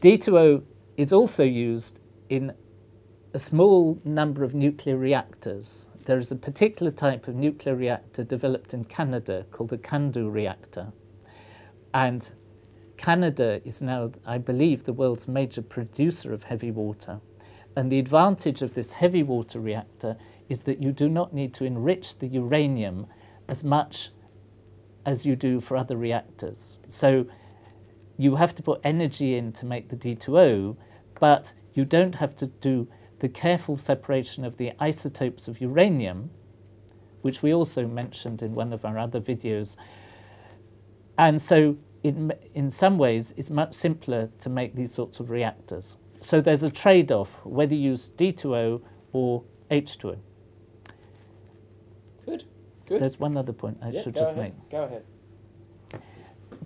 D2O is also used in a small number of nuclear reactors. There is a particular type of nuclear reactor developed in Canada called the CANDU reactor. And Canada is now, I believe, the world's major producer of heavy water. And the advantage of this heavy water reactor is that you do not need to enrich the uranium as much as you do for other reactors. So you have to put energy in to make the D2O, but you don't have to do the careful separation of the isotopes of uranium, which we also mentioned in one of our other videos. And so in, in some ways, it's much simpler to make these sorts of reactors. So there's a trade-off, whether you use D2O or H2O. Good, good. There's one other point I yeah, should just ahead. make. Go ahead.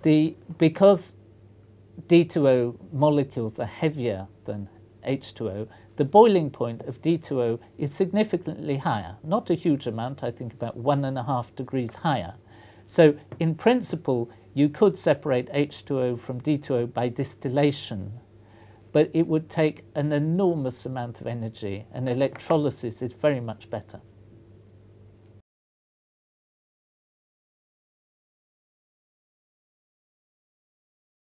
The, because D2O molecules are heavier than H2O, the boiling point of D2O is significantly higher. Not a huge amount, I think about one and a half degrees higher. So in principle, you could separate H2O from D2O by distillation, but it would take an enormous amount of energy and electrolysis is very much better.